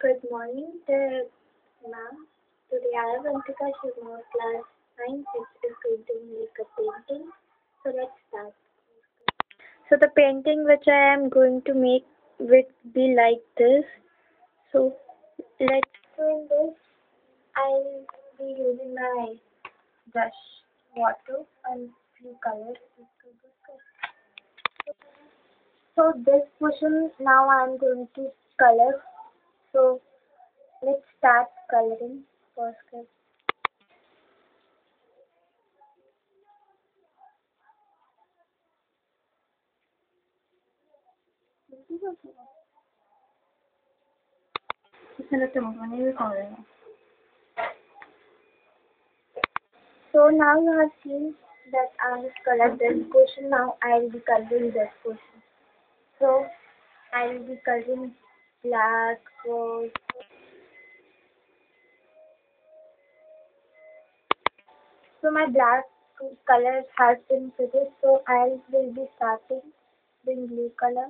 Good morning, dear ma'am. Today I am Avantika Sharma, class 9 6 is going to make a painting. So let's start. So the painting which I am going to make will be like this. So let's do this. I'll be using my brush, water and few colors. So this portion now I am going to color. So let's start coloring first. So now you have seen that I have colored this portion. Now I will be coloring this portion. So I will be coloring black. So my black color has been finished. So I will be starting with blue color.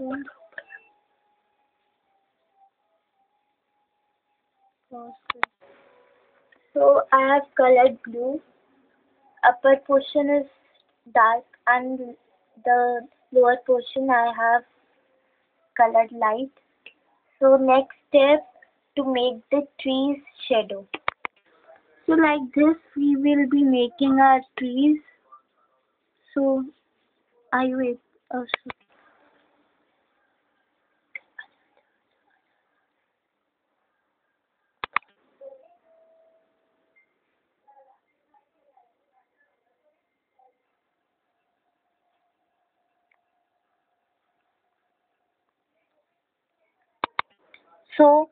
Okay. So I have colored blue. Upper portion is dark and the lower portion I have colored light. So next step to make the trees shadow. So like this we will be making our trees. So I wait also. So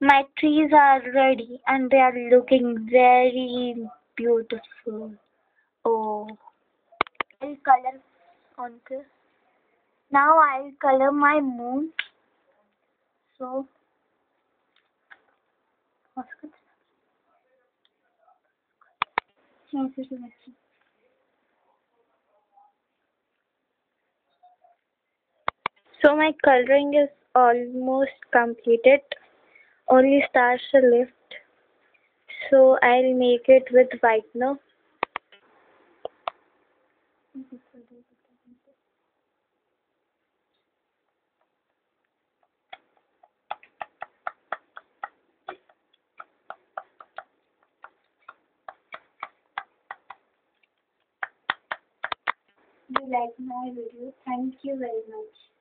my trees are ready and they are looking very beautiful. Oh, I'll color on this. Now I'll color my moon. So, so my coloring is almost completed. Only stars are left. So I'll make it with whitener. you like my video. Thank you very much.